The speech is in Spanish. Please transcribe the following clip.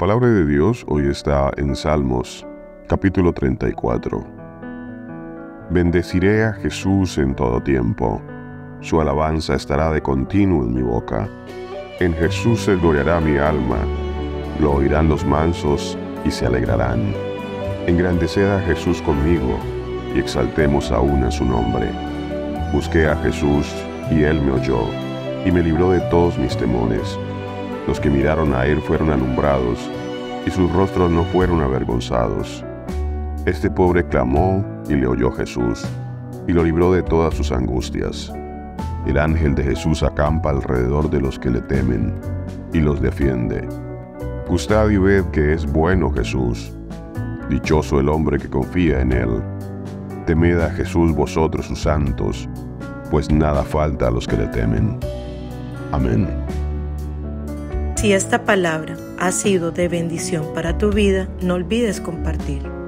palabra de Dios hoy está en Salmos, capítulo 34. Bendeciré a Jesús en todo tiempo. Su alabanza estará de continuo en mi boca. En Jesús se gloriará mi alma. Lo oirán los mansos y se alegrarán. Engrandeced a Jesús conmigo y exaltemos aún a su nombre. Busqué a Jesús y él me oyó y me libró de todos mis temores. Los que miraron a él fueron alumbrados, y sus rostros no fueron avergonzados. Este pobre clamó y le oyó Jesús, y lo libró de todas sus angustias. El ángel de Jesús acampa alrededor de los que le temen, y los defiende. Gustad y ved que es bueno Jesús. Dichoso el hombre que confía en él. Temed a Jesús vosotros sus santos, pues nada falta a los que le temen. Amén. Si esta palabra ha sido de bendición para tu vida, no olvides compartirlo.